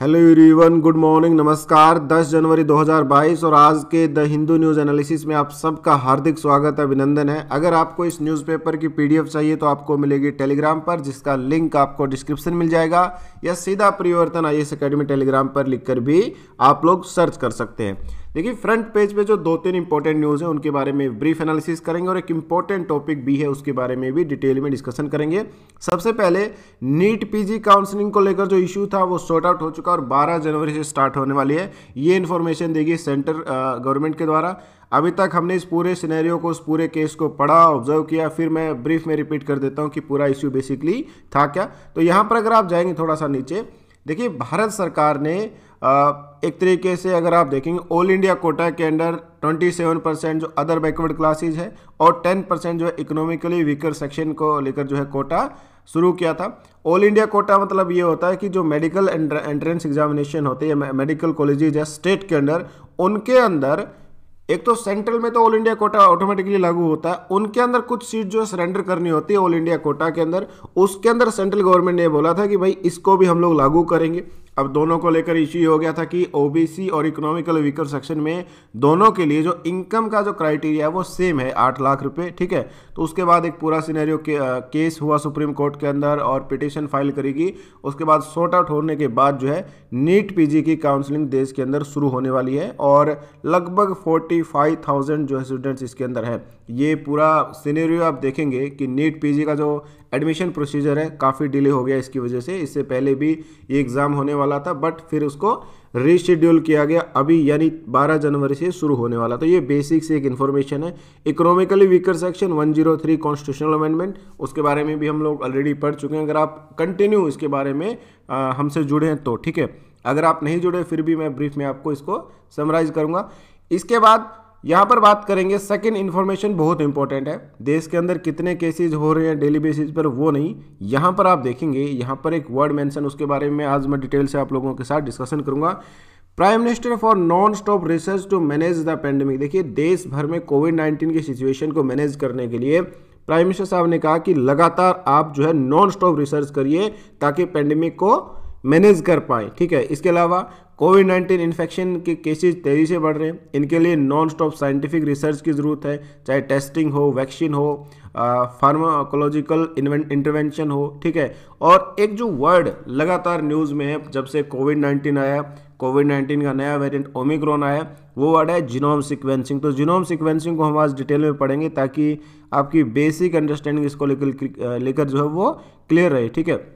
Hello everyone good morning नमस्कार। 10 जनवरी 2022 और आज के द हिंदू न्यूज़ एनालिसिस में आप सबका हार्दिक स्वागत है अभिनंदन है। अगर आपको इस न्यूज़पेपर की पीडीएफ चाहिए तो आपको मिलेगी टेलीग्राम पर, जिसका लिंक आपको डिस्क्रिप्शन मिल जाएगा, या सीधा परिवर्तन आई एस अकेडमी टेलीग्राम पर लिखकर भी आप लोग सर्च कर सकते हैं। देखिए फ्रंट पेज पे जो दो तीन इंपॉर्टेंट न्यूज़ है, उनके बारे में ब्रीफ एनालिसिस करेंगे और एक इंपॉर्टेंट टॉपिक भी है, उसके बारे में भी डिटेल में डिस्कशन करेंगे। सबसे पहले नीट पीजी काउंसलिंग को लेकर जो इशू था, वो सॉर्ट आउट हो चुका और 12 जनवरी से स्टार्ट होने वाली है। ये इन्फॉर्मेशन देगी सेंटर गवर्नमेंट के द्वारा। अभी तक हमने इस पूरे सिनेरियो को उस पूरे केस को पढ़ा ऑब्ज़र्व किया, फिर मैं ब्रीफ में रिपीट कर देता हूँ कि पूरा इश्यू बेसिकली था क्या। तो यहाँ पर अगर आप जाएँगे थोड़ा सा नीचे, देखिए, भारत सरकार ने एक तरीके से अगर आप देखेंगे ऑल इंडिया कोटा के अंडर 27 परसेंट जो अदर बैकवर्ड क्लासेज है और 10 परसेंट जो है इकोनॉमिकली वीकर सेक्शन को लेकर जो है कोटा शुरू किया था। ऑल इंडिया कोटा मतलब ये होता है कि जो मेडिकल एंट्रेंस एग्जामिनेशन होते हैं मेडिकल कॉलेजेज है स्टेट के अंडर उनके अंदर, एक तो सेंट्रल में तो ऑल इंडिया कोटा ऑटोमेटिकली लागू होता है, उनके अंदर कुछ सीट जो है सरेंडर करनी होती है ऑल इंडिया कोटा के अंदर। उसके अंदर सेंट्रल गवर्नमेंट ने बोला था कि भाई इसको भी हम लोग लागू करेंगे। अब दोनों को लेकर इश्यू हो गया था कि ओबीसी और इकोनॉमिकल वीकर सेक्शन में दोनों के लिए जो इनकम का जो क्राइटेरिया है वो सेम है आठ लाख रुपए ठीक है? तो उसके बाद एक पूरा सिनेरियो के, केस हुआ सुप्रीम कोर्ट के अंदर और पिटिशन फ़ाइल करेगी। उसके बाद सॉर्ट आउट होने के बाद जो है नीट पीजी की काउंसलिंग देश के अंदर शुरू होने वाली है और लगभग फोर्टी फाइव थाउज़ेंड जो है स्टूडेंट्स इसके अंदर है। ये पूरा सिनेरियो आप देखेंगे कि नीट पीजी का जो एडमिशन प्रोसीजर है, काफ़ी डिले हो गया इसकी वजह से। इससे पहले भी ये एग्ज़ाम होने वाला था, बट फिर उसको रीशेड्यूल किया गया। अभी यानी 12 जनवरी से शुरू होने वाला। तो ये बेसिक से एक इन्फॉर्मेशन है। Economically weaker section 103 constitutional amendment उसके बारे में भी हम लोग ऑलरेडी पढ़ चुके हैं। अगर आप कंटिन्यू इसके बारे में हमसे जुड़े हैं तो ठीक है? अगर आप नहीं जुड़े, फिर भी मैं ब्रीफ में आपको इसको समराइज करूँगा। इसके बाद यहाँ पर बात करेंगे सेकेंड इन्फॉर्मेशन बहुत इंपॉर्टेंट है। देश के अंदर कितने केसेज हो रहे हैं डेली बेसिस पर, वो नहीं। यहाँ पर आप देखेंगे, यहाँ पर एक वर्ड मेंशन उसके बारे में आज मैं डिटेल से आप लोगों के साथ डिस्कशन करूँगा। Prime minister for non stop research to manage the pandemic देखिए, देश भर में कोविड नाइन्टीन की सिचुएशन को मैनेज करने के लिए प्राइम मिनिस्टर साहब ने कहा कि लगातार आप जो है नॉन स्टॉप रिसर्च करिए ताकि पेंडेमिक को मैनेज कर पाए। ठीक है, इसके अलावा कोविड नाइन्टीन इन्फेक्शन के केसेस तेज़ी से बढ़ रहे हैं। इनके लिए नॉन स्टॉप साइंटिफिक रिसर्च की ज़रूरत है, चाहे टेस्टिंग हो, वैक्सीन हो फार्माकोलॉजिकल इंटरवेंशन हो, ठीक है। और एक जो वर्ड लगातार न्यूज़ में है, जब से कोविड नाइन्टीन आया, कोविड नाइन्टीन का नया वेरिएंट ओमिक्रॉन आया, वो वर्ड है जिनोम सिक्वेंसिंग। तो जिनोम सिक्वेंसिंग को हम आज डिटेल में पढ़ेंगे ताकि आपकी बेसिक अंडरस्टैंडिंग इसको लेकर लेकर जो है वो क्लियर रहे, ठीक है।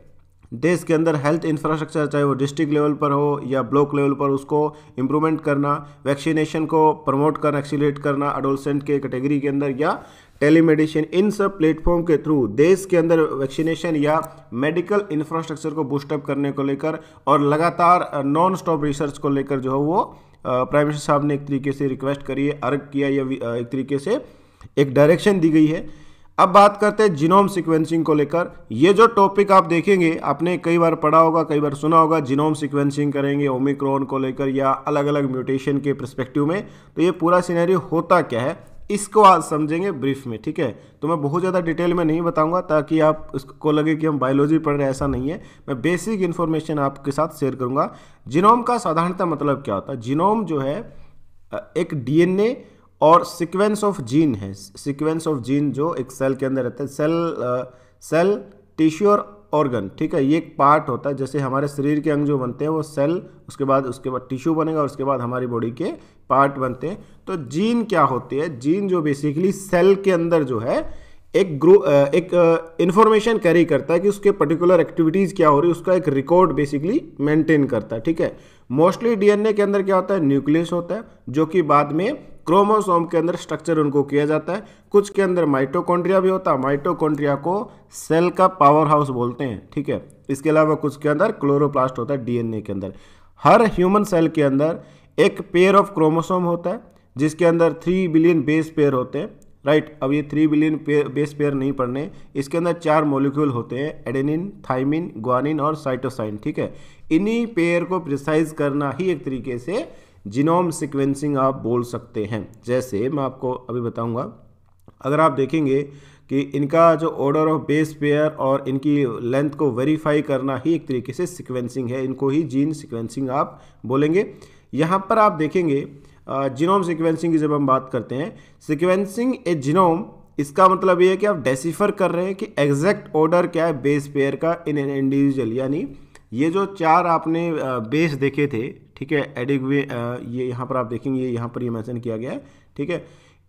देश के अंदर हेल्थ इंफ्रास्ट्रक्चर चाहे वो डिस्ट्रिक्ट लेवल पर हो या ब्लॉक लेवल पर, उसको इम्प्रूवमेंट करना वैक्सीनेशन को प्रमोट करना एक्सीट करना अडोलसेंट के कैटेगरी के अंदर या टेलीमेडिसिन इन सब प्लेटफॉर्म के थ्रू देश के अंदर वैक्सीनेशन या मेडिकल इंफ्रास्ट्रक्चर को बूस्टअप करने को लेकर और लगातार नॉन स्टॉप रिसर्च को लेकर जो है वो प्राइम मिनिस्टर साहब ने एक तरीके से रिक्वेस्ट करी अर्ग किया या एक तरीके से एक डायरेक्शन दी गई है। अब बात करते हैं जिनोम सीक्वेंसिंग को लेकर। ये जो टॉपिक आप देखेंगे, आपने कई बार पढ़ा होगा, कई बार सुना होगा, जिनोम सीक्वेंसिंग करेंगे ओमिक्रॉन को लेकर या अलग अलग म्यूटेशन के प्रस्पेक्टिव में। तो ये पूरा सिनेरियो होता क्या है, इसको आज समझेंगे ब्रीफ में, ठीक है? तो मैं बहुत ज़्यादा डिटेल में नहीं बताऊँगा, ताकि आप उसको लगे कि हम बायोलॉजी पढ़ रहे हैं, ऐसा नहीं है। मैं बेसिक इन्फॉर्मेशन आपके साथ शेयर करूँगा। जिनोम का साधारणतः मतलब क्या होता है? जिनोम जो है एक डीएनए और सीक्वेंस ऑफ़ जीन है। सीक्वेंस ऑफ़ जीन जो एक सेल के अंदर रहता है। सेल सेल टिश्यू और ऑर्गन ठीक है? ये एक पार्ट होता है। जैसे हमारे शरीर के अंग जो बनते हैं, वो सेल उसके बाद उसके बाद टिश्यू बनेगा और उसके बाद हमारी बॉडी के पार्ट बनते हैं। तो जीन क्या होती है? जीन जो बेसिकली सेल के अंदर जो है, एक ग्रो एक इंफॉर्मेशन कैरी करता है कि उसके पर्टिकुलर एक्टिविटीज़ क्या हो रही है, उसका एक रिकॉर्ड बेसिकली मेंटेन करता है, ठीक है? मोस्टली डीएनए के अंदर क्या होता है? न्यूक्लियस होता है, जो कि बाद में क्रोमोसोम के अंदर स्ट्रक्चर उनको किया जाता है। कुछ के अंदर माइटोकॉन्ड्रिया भी होता है। माइटोकॉन्ड्रिया को सेल का पावर हाउस बोलते हैं, ठीक है? इसके अलावा कुछ के अंदर क्लोरोप्लास्ट होता है डीएनए के अंदर। हर ह्यूमन सेल के अंदर एक पेयर ऑफ़ क्रोमोसोम होता है, जिसके अंदर थ्री बिलियन बेस पेयर होते हैं। राइट अब ये थ्री बिलियन बेस पेयर नहीं पढ़ने। इसके अंदर चार मोलिक्यूल होते हैं एडेनिन थाइमिन ग्वानिन और साइटोसाइन ठीक है? इन्हीं पेयर को प्रिसाइज करना ही एक तरीके से जिनोम सिक्वेंसिंग आप बोल सकते हैं। जैसे मैं आपको अभी बताऊँगा, अगर आप देखेंगे कि इनका जो ऑर्डर ऑफ़ बेस पेयर और इनकी लेंथ को वेरीफाई करना ही एक तरीके से सिक्वेंसिंग है, इनको ही जीन सिक्वेंसिंग आप बोलेंगे। यहाँ पर आप देखेंगे जिनोम सिक्वेंसिंग की जब हम बात करते हैं सिक्वेंसिंग ए जिनोम इसका मतलब ये है कि आप डेसीफर कर रहे हैं कि एग्जैक्ट ऑर्डर क्या है बेस पेयर का इन एन इंडिविजुअल यानी ये जो चार आपने बेस देखे थे ठीक है? एडिग्वे ये यहाँ पर आप देखेंगे यहाँ पर ये मेंशन किया गया है, ठीक है?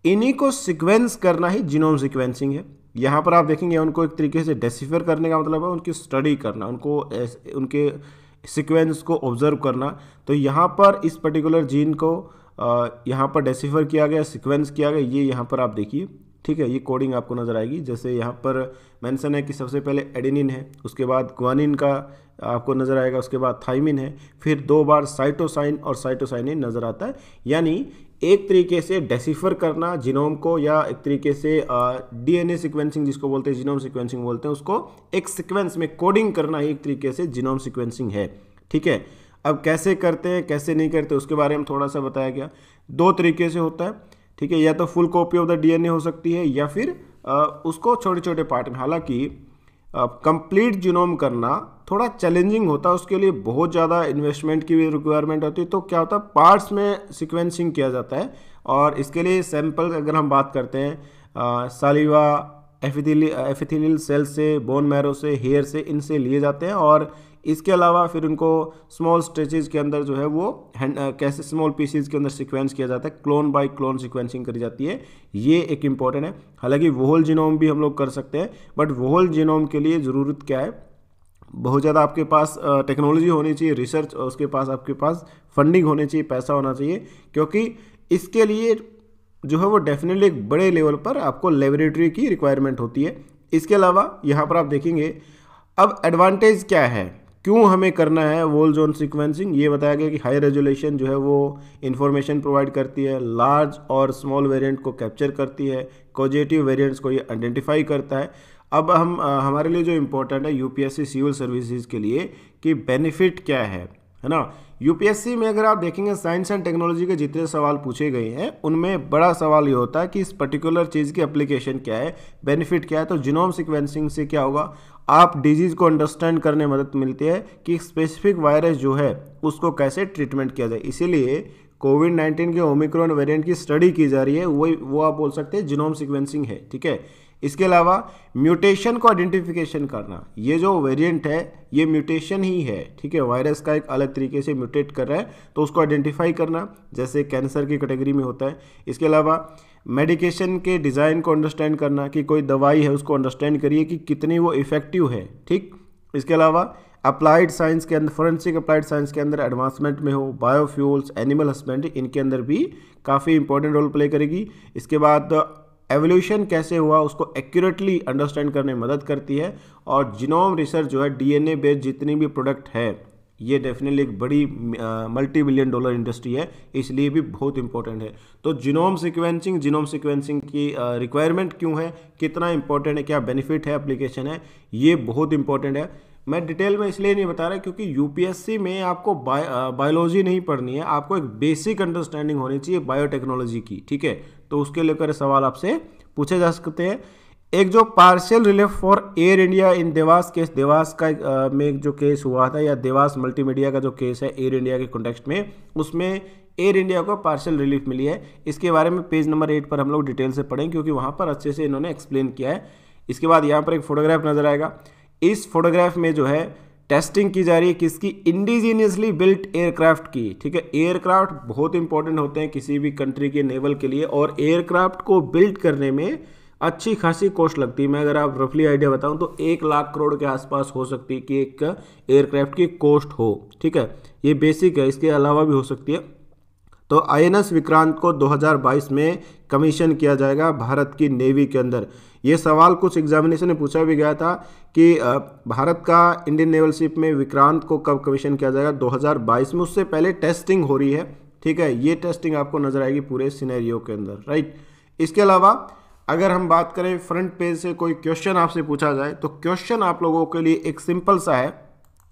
इन्हीं को सिक्वेंस करना ही जीनोम सिक्वेंसिंग है। यहाँ पर आप देखेंगे, उनको एक तरीके से डेसिफर करने का मतलब है, उनकी स्टडी करना, उनको उनके सिक्वेंस को ऑब्ज़र्व करना। तो यहाँ पर इस पर्टिकुलर जीन को यहाँ पर डेसिफर किया गया सिक्वेंस किया गया, ये यहाँ पर आप देखिए, ठीक है? ये कोडिंग आपको नज़र आएगी। जैसे यहाँ पर मेंशन है कि सबसे पहले एडिनिन है, उसके बाद ग्वानिन का आपको नज़र आएगा उसके बाद थाइमिन है फिर दो बार साइटोसाइन और साइटोसाइनिन नज़र आता है। यानी एक तरीके से डेसिफर करना जिनोम को या एक तरीके से डीएनए सीक्वेंसिंग जिसको बोलते हैं जिनोम सीक्वेंसिंग बोलते हैं उसको एक सीक्वेंस में कोडिंग करना एक तरीके से जिनोम सीक्वेंसिंग है। ठीक है? अब कैसे करते हैं कैसे नहीं करते उसके बारे में थोड़ा सा बताया गया। दो तरीके से होता है। ठीक है? या तो full copy of the DNA हो सकती है या फिर आ, उसको छोटे छोटे पार्ट में। हालाँकि कंप्लीट जिनोम करना थोड़ा चैलेंजिंग होता है उसके लिए बहुत ज़्यादा इन्वेस्टमेंट की भी रिक्वायरमेंट होती है तो क्या होता है पार्ट्स में सिक्वेंसिंग किया जाता है। और इसके लिए सैंपल अगर हम बात करते हैं सालिवा एफिथिलियल सेल से बोन मैरो से हेयर से, इनसे लिए जाते हैं। और इसके अलावा फिर उनको स्मॉल स्ट्रेचेज के अंदर जो है वो हैंड कैसे स्मॉल पीसीज के अंदर सिक्वेंस किया जाता है क्लोन बाय क्लोन सिक्वेंसिंग करी जाती है। ये एक इंपॉर्टेंट है। हालाँकि वोहल जीनोम भी हम लोग कर सकते हैं बट वोहल जीनोम के लिए ज़रूरत क्या है? बहुत ज़्यादा आपके पास टेक्नोलॉजी होनी चाहिए रिसर्च और उसके पास आपके पास फंडिंग होनी चाहिए, पैसा होना चाहिए, क्योंकि इसके लिए जो है वो डेफिनेटली एक बड़े लेवल पर आपको लेबोरेटरी की रिक्वायरमेंट होती है। इसके अलावा यहाँ पर आप देखेंगे, अब एडवांटेज क्या है? क्यों हमें करना है वोल जोन सिक्वेंसिंग ये बताया गया कि हाई रेजोल्यूशन जो है वो इन्फॉर्मेशन प्रोवाइड करती है लार्ज और स्मॉल वेरिएंट को कैप्चर करती है कोजेटिव वेरिएंट्स को ये आइडेंटिफाई करता है। अब हम हमारे लिए जो इम्पोर्टेंट है यूपीएससी सिविल सर्विसेज़ के लिए कि बेनिफिट क्या है है ना? यूपीएससी में अगर आप देखेंगे साइंस एंड टेक्नोलॉजी के जितने सवाल पूछे गए हैं, उनमें बड़ा सवाल ये होता है कि इस पर्टिकुलर चीज़ की एप्लीकेशन क्या है बेनिफिट क्या है? तो जिनोम सिक्वेंसिंग से क्या होगा? आप डिज़ीज़ को अंडरस्टैंड करने में मदद मिलती है कि स्पेसिफिक वायरस जो है, उसको कैसे ट्रीटमेंट किया जाए। इसीलिए कोविड नाइन्टीन के ओमिक्रॉन वेरिएंट की स्टडी की जा रही है, वही, वो आप बोल सकते हैं जिनोम सिक्वेंसिंग है, ठीक है? इसके अलावा म्यूटेशन को आइडेंटिफिकेशन करना। ये जो वेरिएंट है, ये म्यूटेशन ही है, ठीक है? वायरस का एक अलग तरीके से म्यूटेट कर रहा है तो उसको आइडेंटिफाई करना, जैसे कैंसर की कैटेगरी में होता है। इसके अलावा मेडिकेशन के डिज़ाइन को अंडरस्टैंड करना, कि कोई दवाई है, उसको अंडरस्टैंड करिए कि कितनी वो इफ़ेक्टिव है, ठीक? इसके अलावा अप्लाइड साइंस के अंदर फोरेंसिक अप्लाइड साइंस के अंदर एडवांसमेंट में हो बायोफ्यूल्स एनिमल हस्बेंड्री इनके अंदर भी काफ़ी इंपॉर्टेंट रोल प्ले करेगी। इसके बाद एवोल्यूशन कैसे हुआ, उसको एक्यूरेटली अंडरस्टैंड करने में मदद करती है और जिनोम रिसर्च जो है डीएनए बेस्ड जितनी भी प्रोडक्ट है, ये डेफिनेटली एक बड़ी मल्टी बिलियन डॉलर इंडस्ट्री है, इसलिए भी बहुत इंपॉर्टेंट है। तो जिनोम सिक्वेंसिंग जिनोम सिक्वेंसिंग की रिक्वायरमेंट क्यों है, कितना इंपॉर्टेंट है, क्या बेनिफिट है एप्लीकेशन है, ये बहुत इंपॉर्टेंट है। मैं डिटेल में इसलिए नहीं बता रहा क्योंकि यूपीएससी में आपको बायोलॉजी नहीं पढ़नी है, आपको एक बेसिक अंडरस्टैंडिंग होनी चाहिए बायोटेक्नोलॉजी की, ठीक है? तो उसके लेकर सवाल आपसे पूछे जा सकते हैं। एक जो partial relief for Air India in Devas case Devas का आ, में जो केस हुआ था या देवास मल्टीमीडिया का जो केस है एयर इंडिया के कॉन्टेक्स्ट में उसमें एयर इंडिया को पार्शियल रिलीफ मिली है। इसके बारे में पेज नंबर एट पर हम लोग डिटेल से पढ़ें क्योंकि वहाँ पर अच्छे से इन्होंने एक्सप्लेन किया है। इसके बाद यहाँ पर एक फोटोग्राफ नज़र आएगा। इस फोटोग्राफ में जो है टेस्टिंग की जा रही है किसकी? इंडिजीनियसली बिल्ट एयरक्राफ्ट की। ठीक है, एयरक्राफ्ट बहुत इंपॉर्टेंट होते हैं किसी भी कंट्री के नेवल के लिए और एयरक्राफ्ट को बिल्ट करने में अच्छी खासी कॉस्ट लगती है। मैं अगर आप रफली आइडिया बताऊँ तो एक लाख करोड़ के आसपास हो सकती है कि एक एयरक्राफ्ट की कॉस्ट हो। ठीक है, ये बेसिक है, इसके अलावा भी हो सकती है। तो आईएनएस विक्रांत को 2022 में कमीशन किया जाएगा भारत की नेवी के अंदर। ये सवाल कुछ एग्जामिनेशन में पूछा भी गया था कि भारत का इंडियन नेवल शिप में विक्रांत को कब कमीशन किया जाएगा 2022 में। उससे पहले टेस्टिंग हो रही है, ठीक है? ये टेस्टिंग आपको नज़र आएगी पूरे सिनेरियो के अंदर राइट इसके अलावा, अगर हम बात करें फ्रंट पेज से कोई क्वेश्चन आपसे पूछा जाए तो क्वेश्चन आप लोगों के लिए एक सिंपल सा है।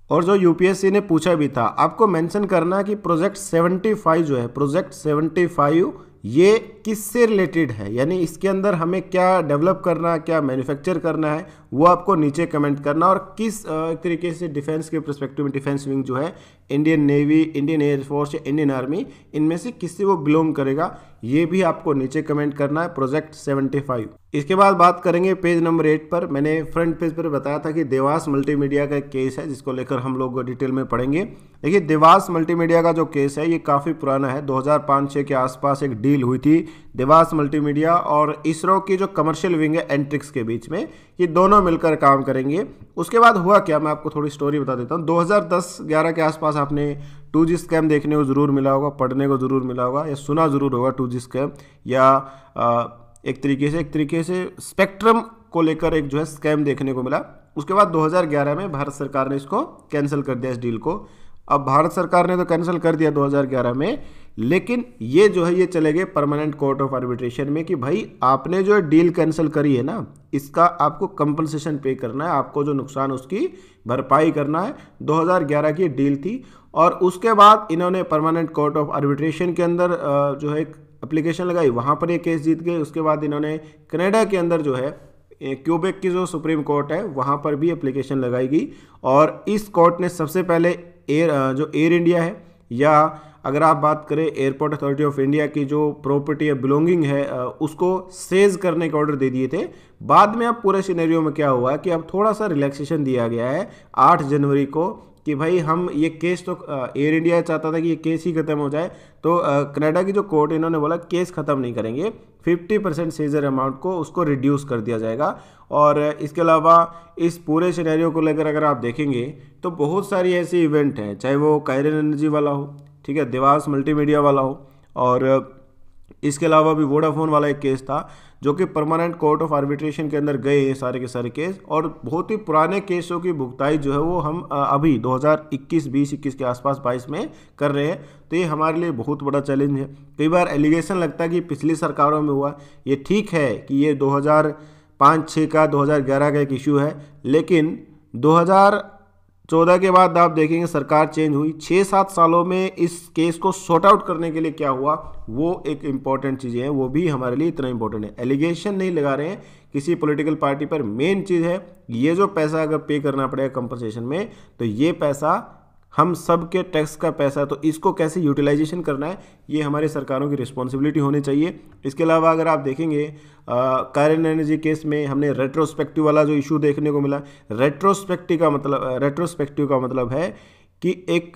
और जो यूपीएससी ने पूछा भी था, आपको मेंशन करना कि प्रोजेक्ट 75 जो है प्रोजेक्ट 75 ये किससे रिलेटेड है? यानी इसके अंदर हमें क्या डेवलप करना, क्या मैन्युफैक्चर करना है? वो आपको नीचे कमेंट करना और किस तरीके से डिफेंस के परस्पेक्टिव में डिफेंस विंग जो है Indian navy Indian air force या इंडियन आर्मी इनमें से किससे वो बिलोंग करेगा, ये भी आपको नीचे कमेंट करना है प्रोजेक्ट 75 इसके बाद बात करेंगे पेज नंबर एट पर। मैंने फ्रंट पेज पर बताया था कि देवास मल्टीमीडिया का एक केस है, जिसको लेकर हम लोग डिटेल में पढ़ेंगे। देखिए देवास मल्टीमीडिया का जो केस है, ये काफ़ी पुराना है। 2005-6 के आसपास एक डील हुई थी देवास मल्टीमीडिया और इसरो की जो कमर्शियल विंग है एंट्रिक्स के बीच में। ये दोनों मिलकर काम करेंगे। उसके बाद हुआ क्या? मैं आपको थोड़ी स्टोरी बता देता हूँ। 2010-11 के आसपास आपने टू जी स्कैम देखने को ज़रूर मिला होगा, पढ़ने को ज़रूर मिला होगा, या सुना ज़रूर होगा टू जी स्कैम या एक तरीके से, एक तरीके से स्पेक्ट्रम को लेकर एक जो है स्कैम देखने को मिला। उसके बाद 2011 में भारत सरकार ने इसको कैंसिल कर दिया इस डील को। अब भारत सरकार ने तो कैंसिल कर दिया 2011 में, लेकिन ये जो है, ये चले गए परमानेंट कोर्ट ऑफ़ आर्बिट्रेशन में कि भाई, आपने जो डील कैंसिल करी है ना, इसका आपको कंपनसेशन पे करना है, आपको जो नुकसान उसकी भरपाई करना है 2011 की डील थी, और उसके बाद इन्होंने परमानेंट कोर्ट ऑफ़ आर्बिट्रेशन के अंदर जो है अप्लीकेशन लगाई, वहाँ पर ये केस जीत गए, उसके बाद इन्होंने कनाडा के अंदर जो है क्यूबेक की जो सुप्रीम कोर्ट है, वहाँ पर भी अप्लीकेशन लगाई गई, और इस कोर्ट ने सबसे पहले एयर जो एयर इंडिया है, या अगर आप बात करें एयरपोर्ट अथॉरिटी ऑफ़ इंडिया की जो प्रॉपर्टी या बिलोंगिंग है उसको सेज करने के ऑर्डर दे दिए थे। बाद में अब पूरे सिनेरियो में क्या हुआ कि अब थोड़ा सा रिलैक्सेशन दिया गया है 8 जनवरी को। कि भाई हम ये केस तो एयर इंडिया चाहता था कि ये केस ही खत्म हो जाए तो कनाडा की जो कोर्ट इन्होंने बोला केस ख़त्म नहीं करेंगे। 50 परसेंट सीजर अमाउंट को उसको रिड्यूस कर दिया जाएगा। और इसके अलावा इस पूरे सिनेरियो को लेकर अगर आप देखेंगे तो बहुत सारी ऐसी इवेंट हैं, चाहे वो कायरन एनर्जी वाला हो, ठीक है देवास मल्टीमीडिया वाला हो, और इसके अलावा भी वोडाफोन वाला एक केस था। जो कि परमानेंट कोर्ट ऑफ़ आर्बिट्रेशन के अंदर गए हैं सारे के सारे केस और बहुत ही पुराने केसों की भुगताई जो है वो हम अभी 2021 20 21 के आसपास 22 में कर रहे हैं। तो ये हमारे लिए बहुत बड़ा चैलेंज है। कई बार एलिगेशन लगता है कि पिछली सरकारों में हुआ। ये ठीक है कि ये 2005-6 का 2011 का एक इशू है, लेकिन 2000 चौदह के बाद आप देखेंगे सरकार चेंज हुई। छः सात सालों में इस केस को सॉर्ट आउट करने के लिए क्या हुआ? वो एक इंपॉर्टेंट चीज़ें हैं, वो भी हमारे लिए इतना इम्पोर्टेंट है। एलिगेशन नहीं लगा रहे हैं, किसी पॉलिटिकल पार्टी पर मेन चीज़ है, ये जो पैसा अगर पे करना पड़ेगा कंपनसेशन में तो ये पैसा हम सब के टैक्स का पैसा तो इसको कैसे यूटिलाइजेशन करना है, ये हमारी सरकारों की रिस्पॉन्सिबिलिटी होनी चाहिए। इसके अलावा अगर आप देखेंगे कायरन एनर्जी केस में हमने रेट्रोस्पेक्टिव वाला जो इशू देखने को मिला रेट्रोस्पेक्टिव का मतलब रेट्रोस्पेक्टिव का मतलब है कि एक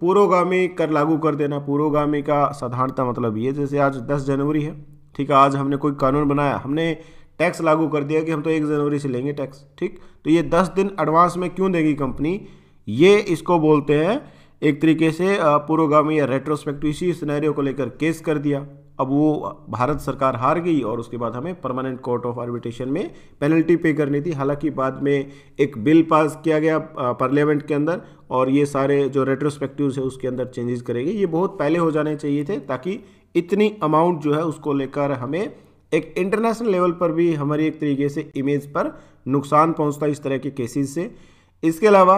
पूर्वगामी कर लागू कर देना पूर्वगामी का साधारणता मतलब ये, जैसे आज 10 जनवरी है, ठीक है, आज हमने कोई कानून बनाया, हमने टैक्स लागू कर दिया कि हम तो एक जनवरी से लेंगे टैक्स, ठीक? तो ये दस दिन एडवांस में क्यों देगी कंपनी ये इसको बोलते हैं, एक तरीके से पुरोगामी या रेट्रोस्पेक्टिव इसी सिनेरियो को लेकर केस कर दिया। अब वो भारत सरकार हार गई और उसके बाद हमें परमानेंट कोर्ट ऑफ़ आर्बिट्रेशन में पेनल्टी पे करनी थी। हालाँकि बाद में एक बिल पास किया गया पार्लियामेंट के अंदर और ये सारे जो रेट्रोस्पेक्टिव है उसके अंदर चेंजेस करेंगे। ये बहुत पहले हो जाने चाहिए थे ताकि इतनी अमाउंट जो है उसको लेकर हमें एक इंटरनेशनल लेवल पर भी हमारी एक तरीके से इमेज पर नुकसान पहुँचता इस तरह के केसेस से। इसके अलावा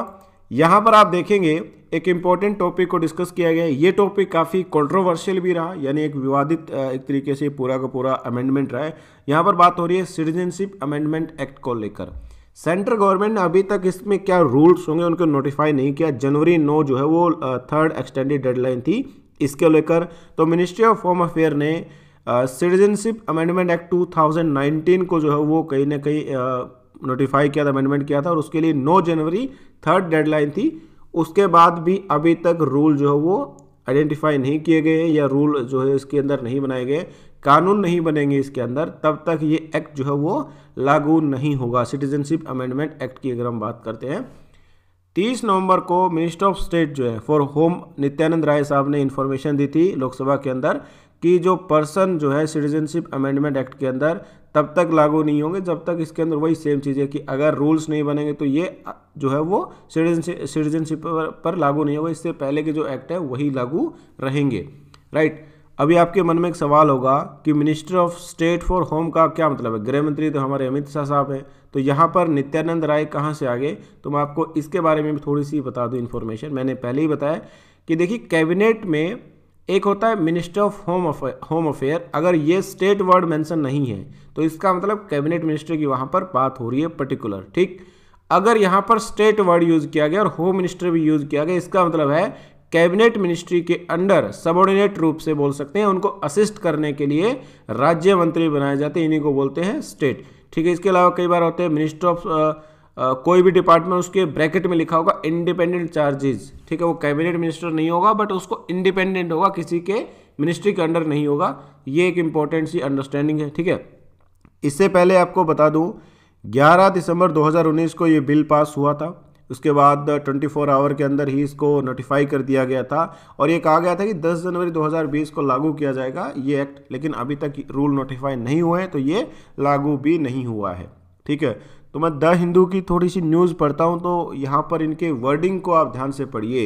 यहाँ पर आप देखेंगे एक इंपॉर्टेंट टॉपिक को डिस्कस किया गया ये टॉपिक काफ़ी कंट्रोवर्शियल भी रहा, यानी एक विवादित एक तरीके से पूरा का पूरा अमेंडमेंट रहा है। यहाँ पर बात हो रही है सिटीजनशिप अमेंडमेंट एक्ट को लेकर। सेंट्रल गवर्नमेंट ने अभी तक इसमें क्या रूल्स होंगे उनको नोटिफाई नहीं किया। जनवरी नौ जो है वो थर्ड एक्सटेंडेड डेडलाइन थी इसके लेकर। तो मिनिस्ट्री ऑफ़ होम अफेयर ने सिटीजनशिप अमेंडमेंट एक्ट 2019 को जो है वो कहीं ना कहीं नोटिफाई किया था अमेंडमेंट किया था और उसके लिए 9 जनवरी थर्ड डेडलाइन थी। उसके बाद भी अभी तक रूल जो है वो आइडेंटिफाई नहीं किए गए हैं या रूल जो है इसके अंदर नहीं बनाए गए, कानून नहीं बनेंगे इसके अंदर, तब तक ये एक्ट जो है वो लागू नहीं होगा। सिटीजनशिप अमेंडमेंट एक्ट की अगर हम बात करते हैं 30 नवंबर को मिनिस्टर ऑफ़ स्टेट जो है फॉर होम नित्यानंद राय साहब ने इन्फॉर्मेशन दी थी लोकसभा के अंदर कि जो पर्सन जो है सिटीजनशिप अमेंडमेंट एक्ट के अंदर तब तक लागू नहीं होंगे जब तक इसके अंदर वही सेम चीज़ है कि अगर रूल्स नहीं बनेंगे तो ये जो है वो सिटीजनशिप सिटीजनशिप पर, पर लागू नहीं होगा। इससे पहले के जो एक्ट है वही लागू रहेंगे। राइट अभी आपके मन में एक सवाल होगा कि minister of state for home का क्या मतलब है? गृह मंत्री तो हमारे अमित शाह साहब हैं। तो यहाँ पर नित्यानंद राय कहाँ से आ गए तो मैं आपको इसके बारे में भी थोड़ी सी बता दूँ इन्फॉर्मेशन मैंने पहले ही बताया कि देखिए कैबिनेट में एक होता है minister of home home affair अगर ये स्टेट वर्ड मेंशन नहीं है तो इसका मतलब कैबिनेट मिनिस्टर की वहाँ पर बात हो रही है पर्टिकुलर ठीक? अगर यहाँ पर स्टेट वर्ड यूज़ किया गया और होम मिनिस्टर भी यूज़ किया गया, इसका मतलब है कैबिनेट मिनिस्ट्री के अंडर सबॉर्डिनेट रूप से बोल सकते हैं, उनको असिस्ट करने के लिए राज्य मंत्री बनाए जाते हैं, इन्हीं को बोलते हैं स्टेट ठीक है? इसके अलावा कई बार होते हैं मिनिस्टर ऑफ़ कोई भी डिपार्टमेंट उसके ब्रैकेट में लिखा होगा इंडिपेंडेंट चार्जेज ठीक है? वो कैबिनेट मिनिस्टर नहीं होगा बट उसको इंडिपेंडेंट होगा, किसी के मिनिस्ट्री के अंडर नहीं होगा। ये एक इंपॉर्टेंट सी अंडरस्टैंडिंग है, ठीक है? इससे पहले आपको बता दूँ 11 दिसंबर 2019 को ये बिल पास हुआ था। उसके बाद 24 आवर के अंदर ही इसको नोटिफाई कर दिया गया था और ये कहा गया था कि 10 जनवरी 2020 को लागू किया जाएगा ये एक्ट लेकिन अभी तक रूल नोटिफाई नहीं हुए तो ये लागू भी नहीं हुआ है, ठीक है? तो मैं द हिंदू की थोड़ी सी न्यूज़ पढ़ता हूँ तो यहाँ पर इनके वर्डिंग को आप ध्यान से पढ़िए।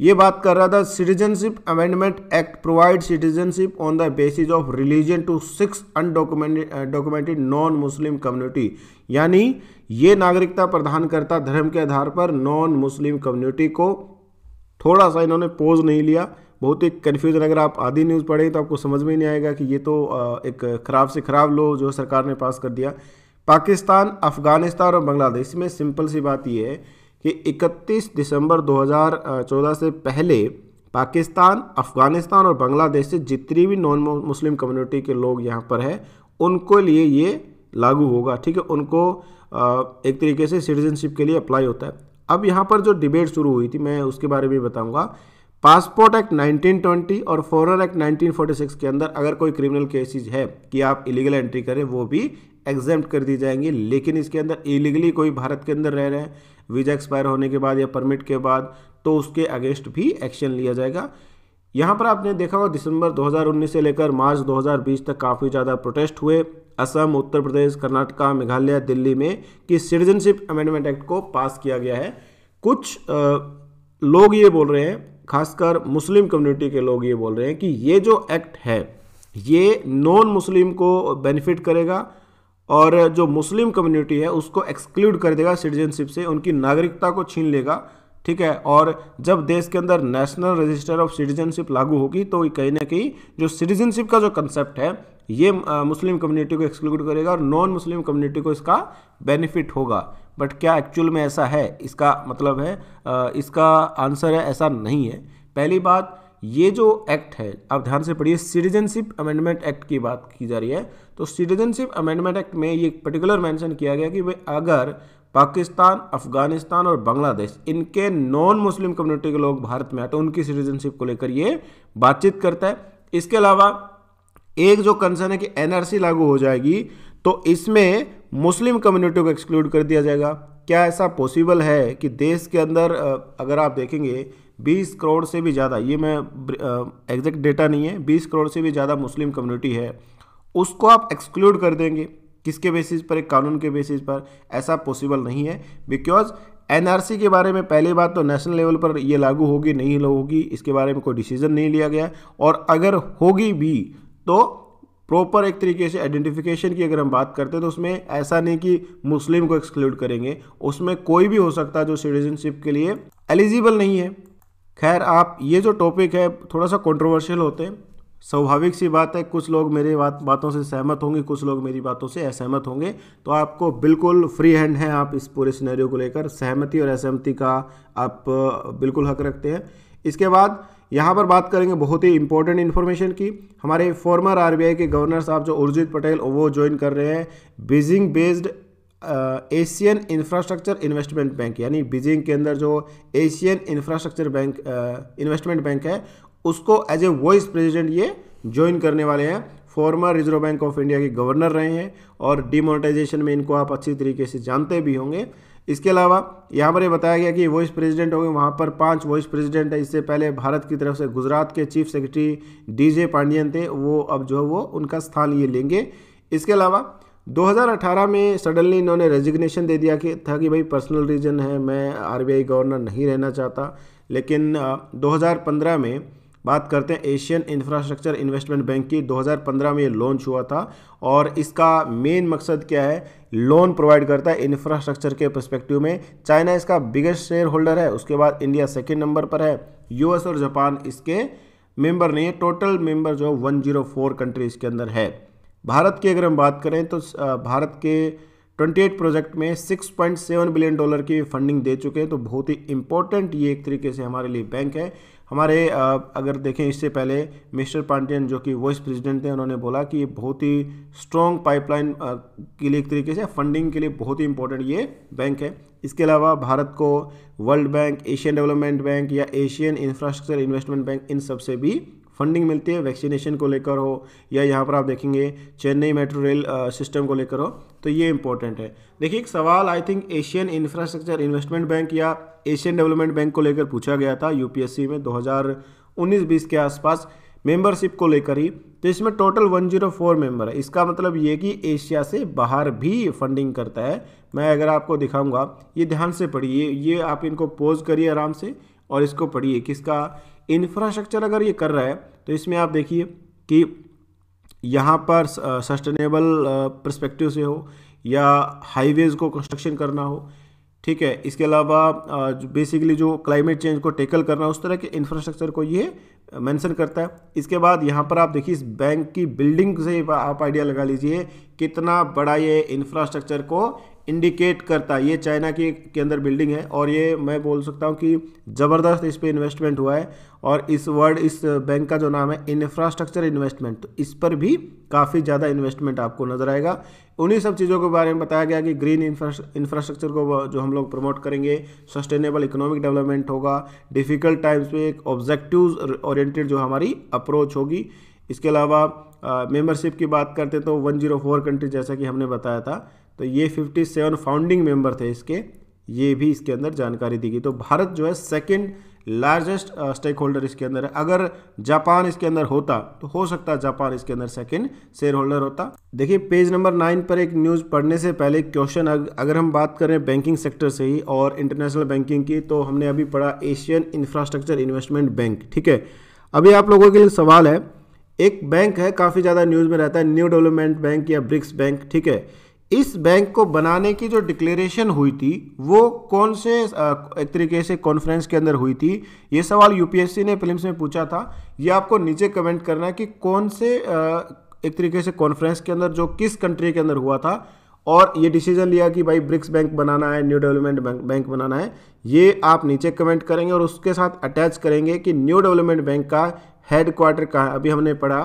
ये बात कर रहा था citizenship amendment act provide citizenship on the basis of religion to six undocumented documented non Muslim community यानी ये नागरिकता प्रदान करता धर्म के आधार पर नॉन मुस्लिम कम्युनिटी को। थोड़ा सा इन्होंने पोज नहीं लिया। बहुत ही कन्फ्यूज़न अगर आप आधी न्यूज़ पढ़ें तो आपको समझ में नहीं आएगा कि ये तो एक ख़राब से ख़राब लो जो सरकार ने पास कर दिया। पाकिस्तान, अफ़गानिस्तान और बांग्लादेश में सिंपल सी बात यह है कि 31 दिसंबर 2014 से पहले पाकिस्तान, अफ़गानिस्तान और बांग्लादेश से जितनी भी नॉन मुस्लिम कम्युनिटी के लोग यहाँ पर हैं, उनको लिए ये लागू होगा, ठीक है? उनको एक तरीके से सिटीजनशिप के लिए अप्लाई होता है। अब यहाँ पर जो डिबेट शुरू हुई थी, मैं उसके बारे में बताऊँगा। पासपोर्ट एक्ट 1920 और फॉरन एक्ट 1946 के अंदर अगर कोई क्रिमिनल केसेज है कि आप इलीगल एंट्री करें, वो भी एग्ज़ाम कर दी जाएँगी लेकिन इसके अंदर इलीगली कोई भारत के अंदर रह रहे हैं वीज़ा एक्सपायर होने के बाद या परमिट के बाद तो उसके अगेंस्ट भी एक्शन लिया जाएगा। यहाँ पर आपने देखा होगा दिसंबर 2019 से लेकर मार्च 2020 तक काफ़ी ज़्यादा प्रोटेस्ट हुए। असम उत्तर प्रदेश कर्नाटका मेघालय दिल्ली में कि सिटीजनशिप अमेंडमेंट एक्ट को पास किया गया है। कुछ आ, लोग ये बोल रहे हैं खासकर मुस्लिम कम्युनिटी के लोग ये बोल रहे हैं कि ये जो एक्ट है ये नॉन मुस्लिम को बेनिफिट करेगा। और जो मुस्लिम कम्युनिटी है, उसको एक्सक्लूड कर देगा सिटीजनशिप से, उनकी नागरिकता को छीन लेगा, ठीक है? और जब देश के अंदर नेशनल रजिस्टर ऑफ़ सिटीजनशिप लागू होगी तो कहीं ना कहीं जो सिटीजनशिप का जो कंसेप्ट है, ये मुस्लिम कम्युनिटी को एक्सक्लूड करेगा और नॉन मुस्लिम कम्युनिटी को इसका बेनिफिट होगा। बट क्या एक्चुअल में ऐसा है? इसका मतलब है इसका आंसर है, ऐसा नहीं है। पहली बात ये जो एक्ट है, आप ध्यान से पढ़िए सिटीजनशिप अमेंडमेंट एक्ट की बात की जा रही है। तो सिटीजनशिप अमेंडमेंट एक्ट में ये पर्टिकुलर मेंशन किया गया कि भाई अगर पाकिस्तान, अफ़गानिस्तान और बांग्लादेश, इनके नॉन मुस्लिम कम्युनिटी के लोग भारत में आते हैं, उनकी सिटीजनशिप को लेकर ये बातचीत करता है। इसके अलावा एक जो कंसर्न है कि एनआरसी लागू हो जाएगी तो इसमें मुस्लिम कम्युनिटी को एक्सक्लूड कर दिया जाएगा। क्या ऐसा पॉसिबल है कि देश के अंदर अगर आप देखेंगे 20 करोड़ से भी ज़्यादा, ये मैं एग्जैक्ट डेटा नहीं है 20 करोड़ से भी ज़्यादा मुस्लिम कम्युनिटी है। उसको आप एक्सक्लूड कर देंगे, किसके बेसिस पर, एक कानून के बेसिस पर, ऐसा पॉसिबल नहीं है। बिकॉज़ एनआरसी के बारे में पहली बात तो नेशनल लेवल पर ये लागू होगी, नहीं होगी, इसके बारे में कोई डिसीज़न नहीं लिया गया। और अगर होगी भी तो प्रॉपर एक तरीके से आइडेंटिफिकेशन की अगर हम बात करते हैं तो उसमें ऐसा नहीं कि मुस्लिम को एक्सक्लूड करेंगे। उसमें कोई भी हो सकता है जो सिटीजनशिप के लिए एलिजिबल नहीं है। खैर, आप, ये जो टॉपिक है थोड़ा सा कंट्रोवर्शियल होते हैं। स्वाभाविक सी बात है, कुछ लोग मेरी बात, बातों से सहमत होंगे, कुछ लोग मेरी बातों से असहमत होंगे। तो आपको बिल्कुल फ्री हैंड है, आप इस पूरे सिनेरियो को लेकर। सहमति और असहमति का आप, बिल्कुल हक रखते हैं। इसके बाद, यहाँ पर बात करेंगे बहुत ही इंपॉर्टेंट इन्फॉर्मेशन की। हमारे फॉर्मर आरबीआई के गवर्नर साहब जो उर्जित पटेल वो ज्वाइन कर रहे हैं। Beijing based Asian infrastructure investment bank यानी बीजिंग के अंदर जो Asian infrastructure bank investment bank है, उसको एज ए वाइस प्रेसिडेंट ये ज्वाइन करने वाले हैं। Former reserve bank of India के गवर्नर रहे हैं और डिमोनेटाइजेशन में इनको आप अच्छी तरीके से जानते भी होंगे। इसके अलावा यहाँ पर ये बताया गया कि वॉइस प्रेसिडेंट होंगे वहाँ पर पाँच वॉइस प्रेसिडेंट है। इससे पहले भारत की तरफ़ से गुजरात के चीफ सेक्रेटरी डीजे पांडियन थे। वो अब जो है वो उनका स्थान ये लेंगे। इसके अलावा 2018 में सडनली इन्होंने रेजिग्नेशन दे दिया कि था कि भाई पर्सनल रीजन है, मैं आरबीआई गवर्नर नहीं रहना चाहता। लेकिन 2015 में बात करते हैं एशियन इंफ्रास्ट्रक्चर इन्वेस्टमेंट बैंक की। 2015 में ये लॉन्च हुआ था और इसका मेन मकसद क्या है? लोन प्रोवाइड करता है इंफ्रास्ट्रक्चर के परस्पेक्टिव में। चाइना इसका बिगेस्ट शेयर होल्डर है, उसके बाद इंडिया सेकेंड नंबर पर है। यूएस और जापान इसके मेंबर नहीं है। टोटल मेंबर जो वन ज़ीरो फोर कंट्रीज़ के अंदर है। भारत की अगर हम बात करें तो भारत के 28 प्रोजेक्ट में 6.7 बिलियन डॉलर की फंडिंग दे चुके हैं तो बहुत ही इंपॉर्टेंट ये एक तरीके से हमारे लिए बैंक है। हमारे अगर देखें इससे पहले मिस्टर पांडियन जो कि वाइस प्रेसिडेंट थे, उन्होंने बोला कि ये बहुत ही स्ट्रॉन्ग पाइपलाइन के लिए एक तरीके से फंडिंग के लिए बहुत ही इंपॉर्टेंट ये बैंक है। इसके अलावा भारत को world bank, Asian development bank या एशियन इंफ्रास्ट्रक्चर इन्वेस्टमेंट बैंक, इन सबसे भी फंडिंग मिलती है वैक्सीनेशन को लेकर हो, या यहाँ पर आप देखेंगे, चेन्नई मेट्रो रेल सिस्टम को लेकर हो तो ये इंपॉर्टेंट है। देखिए, एक सवाल I think Asian infrastructure investment bank या एशियन डेवलपमेंट बैंक को लेकर पूछा गया था यूपीएससी में 2019-20 के आसपास मेंबरशिप को लेकर ही तो इसमें टोटल 104 मेंबर है। इसका मतलब ये कि एशिया से बाहर भी फंडिंग करता है। मैं अगर आपको दिखाऊँगा, ये ध्यान से पढ़िए, ये आप इनको पोज करिए आराम से और इसको पढ़िए किसका इंफ्रास्ट्रक्चर अगर ये कर रहा है तो इसमें आप देखिए कि यहाँ पर सस्टेनेबल परस्पेक्टिव से हो या हाईवेज़ को कंस्ट्रक्शन करना हो, ठीक है? इसके अलावा बेसिकली जो क्लाइमेट चेंज को टेकल करना उस तरह के इंफ्रास्ट्रक्चर को ये मेंशन करता है। इसके बाद यहाँ पर आप देखिए इस बैंक की बिल्डिंग से आप आइडिया लगा लीजिए कितना बड़ा ये इंफ्रास्ट्रक्चर को इंडिकेट करता ये चाइना की के अंदर बिल्डिंग है और ये मैं बोल सकता हूँ कि ज़बरदस्त इस पर इन्वेस्टमेंट हुआ है और इस वर्ड इस बैंक का जो नाम है इंफ्रास्ट्रक्चर इन्वेस्टमेंट तो इस पर भी काफ़ी ज़्यादा इन्वेस्टमेंट आपको नज़र आएगा। उन्हीं सब चीज़ों के बारे में बताया गया कि ग्रीन इंफ्रास्ट्रक्चर को जो हम लोग प्रमोट करेंगे सस्टेनेबल इकोनॉमिक डेवलपमेंट होगा डिफ़िकल्ट टाइम्स में एक ऑब्जेक्टिव ओरिएंटेड जो हमारी अप्रोच होगी। इसके अलावा मेंबरशिप की बात करते तो 104 कंट्री जैसा कि हमने बताया था। तो ये 57 फाउंडिंग मेंबर थे इसके, ये भी इसके अंदर जानकारी दी गई। तो भारत जो है सेकंड लार्जेस्ट स्टेक होल्डर इसके अंदर है। अगर जापान इसके अंदर होता तो हो सकता है जापान इसके अंदर सेकंड शेयर होल्डर होता। देखिए पेज नंबर नाइन पर एक न्यूज़ पढ़ने से पहले क्वेश्चन अगर हम बात करें बैंकिंग सेक्टर से ही और इंटरनेशनल बैंकिंग की तो हमने अभी पढ़ा एशियन इंफ्रास्ट्रक्चर इन्वेस्टमेंट बैंक ठीक है? अभी आप लोगों के लिए सवाल है, एक बैंक है, काफ़ी ज़्यादा न्यूज़ में रहता है न्यू डेवलपमेंट बैंक या ब्रिक्स बैंक ठीक है? इस बैंक को बनाने की जो डिक्लेरेशन हुई थी, वो कौन से एक तरीके से कॉन्फ्रेंस के अंदर हुई थी? ये सवाल यूपीएससी ने फ़िल्म में पूछा था। ये आपको नीचे कमेंट करना है कि कौन से एक तरीके से कॉन्फ्रेंस के अंदर जो किस कंट्री के अंदर हुआ था और ये डिसीज़न लिया कि भाई ब्रिक्स बैंक बनाना है न्यू डेवलपमेंट बैंक बनाना है। ये आप नीचे कमेंट करेंगे और उसके साथ अटैच करेंगे कि न्यू डेवलपमेंट बैंक का हेड क्वार्टर कहाँ अभी हमने पढ़ा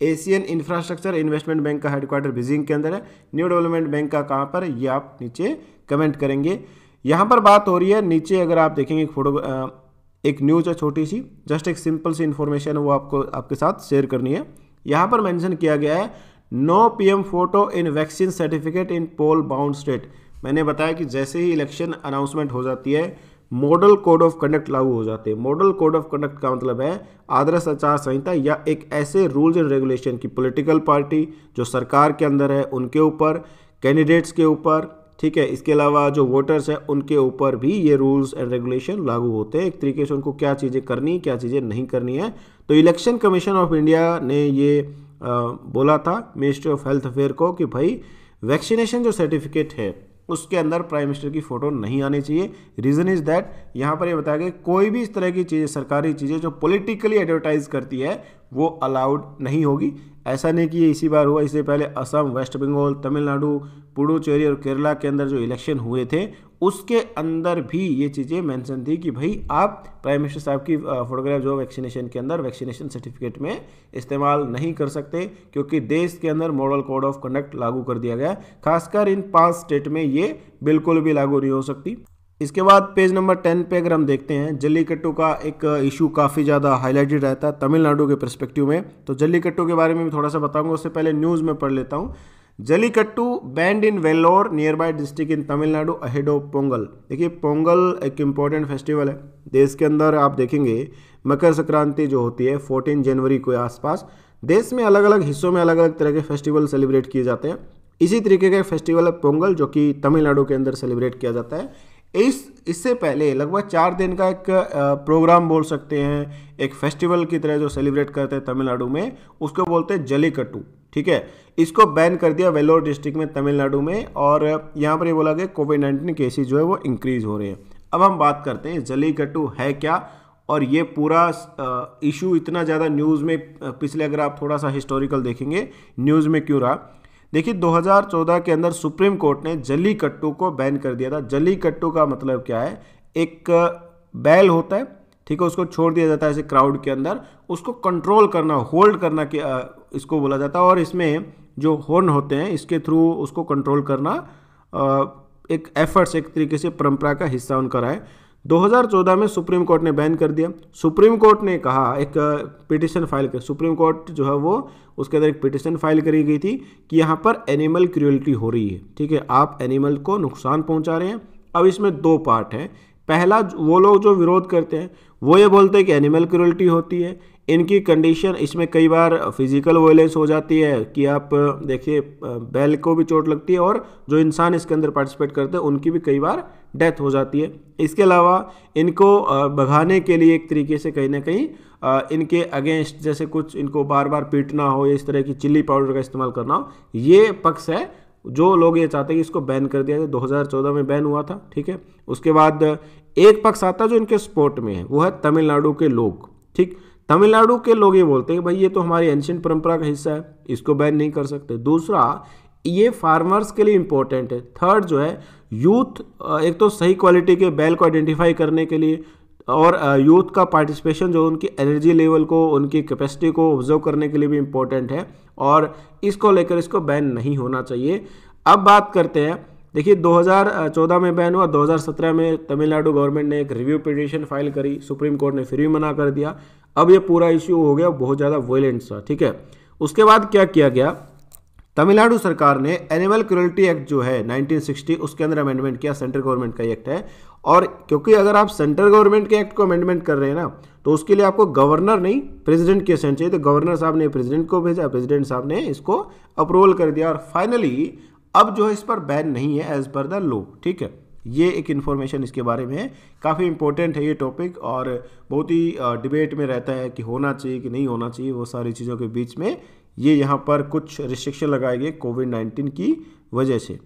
एशियन इंफ्रास्ट्रक्चर इन्वेस्टमेंट बैंक का हेडक्वार्टर बीजिंग के अंदर है। न्यू डेवलपमेंट बैंक का कहाँ पर ये आप नीचे कमेंट करेंगे। यहाँ पर बात हो रही है, नीचे अगर आप देखेंगे फ़ोटो एक न्यूज़ है छोटी सी। जस्ट एक सिंपल सी इन्फॉर्मेशन है, वो आपको, आपके साथ शेयर करनी है। यहाँ पर मेंशन किया गया है no PM photo in vaccine certificate in poll bound state मैंने बताया कि जैसे ही इलेक्शन अनाउंसमेंट हो जाती है मॉडल कोड ऑफ़ कंडक्ट लागू हो जाते हैं। मॉडल कोड ऑफ़ कंडक्ट का मतलब है आदर्श आचार संहिता या एक ऐसे रूल्स एंड रेगुलेशन की पॉलिटिकल पार्टी जो सरकार के अंदर है उनके ऊपर कैंडिडेट्स के ऊपर ठीक है? इसके अलावा जो वोटर्स है उनके ऊपर भी ये रूल्स एंड रेगुलेशन लागू होते हैं। एक तरीके से उनको क्या चीज़ें करनी क्या चीज़ें नहीं करनी है। तो इलेक्शन कमीशन ऑफ़ इंडिया ने ये आ, बोला था मिनिस्ट्री ऑफ़ हेल्थ अफेयर को कि भाई वैक्सीनेशन जो सर्टिफिकेट है उसके अंदर प्राइम मिनिस्टर की फ़ोटो नहीं आनी चाहिए। रीज़न इज़ दैट यहाँ पर ये बताया गया कोई भी इस तरह की चीज़ें, सरकारी चीज़ें जो पॉलिटिकली एडवर्टाइज करती है वो अलाउड नहीं होगी। ऐसा नहीं कि ये इसी बार हुआ, इससे पहले असम, वेस्ट बंगाल, तमिलनाडु, पुडुचेरी और केरला के अंदर जो इलेक्शन हुए थे, उसके अंदर भी ये चीज़ें मेंशन थी कि भाई आप प्राइम मिनिस्टर साहब की फोटोग्राफ जो वैक्सीनेशन के अंदर वैक्सीनेशन सर्टिफिकेट में इस्तेमाल नहीं कर सकते, क्योंकि देश के अंदर मॉडल कोड ऑफ़ कंडक्ट लागू कर दिया गया। खासकर इन पाँच स्टेट में ये बिल्कुल भी लागू नहीं हो सकती। इसके बाद पेज नंबर टेन पे अगर हम देखते हैं जल्लीकट्टू का एक इशू काफ़ी ज़्यादा हाईलाइटेड रहता है तमिलनाडु के परस्पेक्टिव में। तो जल्लीकट्टू के बारे में भी थोड़ा सा बताऊँगा, उससे पहले न्यूज़ में पढ़ लेता हूँ। Jallikattu banned in Vellore nearby district in Tamil Nadu ahead of Pongal. देखिए, पोंगल एक इंपॉर्टेंट फेस्टिवल है। देश के अंदर आप देखेंगे, मकर संक्रांति जो होती है 14 जनवरी के आसपास, देश में अलग अलग हिस्सों में अलग अलग तरह के फेस्टिवल सेलिब्रेट किए जाते हैं। इसी तरीके का फेस्टिवल है पोंगल, जो कि तमिलनाडु के अंदर सेलिब्रेट किया जाता है। इस, इससे पहले, लगभग चार दिन का एक प्रोग्राम बोल सकते हैं, एक फेस्टिवल की तरह जो सेलिब्रेट करते हैं तमिलनाडु में, उसको बोलते हैं जलीकट्टू, ठीक है? इसको बैन कर दिया वेलोर डिस्ट्रिक्ट में तमिलनाडु में, और यहाँ पर ये बोला गया कोविड नाइन्टीन केसेज जो है वो इंक्रीज हो रहे हैं। अब हम बात करते हैं, जलीकट्टू है क्या? और ये पूरा इशू इतना ज़्यादा न्यूज़ में पिछले अगर आप थोड़ा सा हिस्टोरिकल देखेंगे न्यूज़ में क्यों रहा? देखिए 2014 के अंदर सुप्रीम कोर्ट ने जली कट्टू को बैन कर दिया था। जली कट्टू का मतलब क्या है? एक बैल होता है, ठीक है, उसको छोड़ दिया जाता है ऐसे क्राउड के अंदर। उसको कंट्रोल करना होल्ड करना के इसको बोला जाता है। और इसमें जो हॉर्न होते हैं, इसके थ्रू उसको कंट्रोल करना एक एफर्ट्स एक तरीके से परंपरा का हिस्सा उनका रहा है। 2014 में सुप्रीम कोर्ट ने बैन कर दिया। सुप्रीम कोर्ट ने कहा, एक पिटिशन फ़ाइल कर, सुप्रीम कोर्ट जो है वो, उसके अंदर एक पिटिशन फ़ाइल करी गई थी कि यहाँ पर एनिमल क्रूअल्टी हो रही है, ठीक है? आप एनिमल को नुकसान पहुँचा रहे हैं। अब इसमें दो पार्ट हैं। पहला, वो लोग जो विरोध करते हैं, वो ये बोलते हैं कि एनिमल क्रूअल्टी होती है। इनकी कंडीशन इसमें कई बार फ़िज़िकल वायलेंस हो जाती है कि आप, देखिए बैल को भी चोट लगती है और जो इंसान इसके अंदर पार्टिसिपेट करते हैं, उनकी भी कई बार डेथ हो जाती है। इसके अलावा इनको भगाने के लिए एक तरीके से कहीं ना कहीं इनके अगेंस्ट जैसे कुछ इनको बार बार पीटना हो इस तरह की चिल्ली पाउडर का इस्तेमाल करना हो, ये पक्ष है जो लोग ये चाहते हैं कि इसको बैन कर दिया जाए। 2014 में बैन हुआ था, ठीक है? उसके बाद एक पक्ष आता जो इनके स्पोर्ट में है, वो है तमिलनाडु के लोग, ठीक? तमिलनाडु के लोग ये बोलते हैं भाई ये तो हमारी एंशियंट परंपरा का हिस्सा है, इसको बैन नहीं कर सकते। दूसरा, ये फार्मर्स के लिए इंपॉर्टेंट है। थर्ड जो है यूथ एक तो सही क्वालिटी के बैल को आइडेंटिफाई करने के लिए और यूथ का पार्टिसिपेशन जो उनकी एनर्जी लेवल को, उनकी कैपेसिटी को ऑब्ज़र्व करने के लिए भी इम्पोर्टेंट है और इसको लेकर इसको बैन नहीं होना चाहिए। अब बात करते हैं, देखिए 2014 में बैन हुआ 2017 में तमिलनाडु गवर्नमेंट ने एक रिव्यू पिटिशन फ़ाइल करी, सुप्रीम कोर्ट ने फिर भी मना कर दिया। अब ये पूरा इश्यू हो गया, बहुत ज़्यादा वॉयलेंट सा, ठीक है? उसके बाद क्या किया गया? तमिलनाडु सरकार ने एनिमल क्रुअल्टी एक्ट जो है 1960 उसके अंदर अमेंडमेंट किया सेंट्रल गवर्नमेंट का एक्ट है। और क्योंकि अगर आप सेंट्रल गवर्नमेंट के एक्ट को अमेंडमेंट कर रहे हैं ना तो उसके लिए आपको गवर्नर नहीं प्रेसिडेंट के सेंट चाहिए तो गवर्नर साहब ने प्रेसिडेंट को भेजा प्रेसिडेंट साहब ने इसको अप्रूवल कर दिया। और फाइनली अब जो है इस पर बैन नहीं है एज पर द लॉ ठीक है? ये एक इन्फॉर्मेशन इसके बारे में है। काफ़ी इंपॉर्टेंट है ये टॉपिक और बहुत ही डिबेट में रहता है कि होना चाहिए कि नहीं होना चाहिए, वो सारी चीज़ों के बीच में ये यहाँ पर कुछ रिस्ट्रिक्शन लगाए गए कोविड नाइन्टीन की वजह से।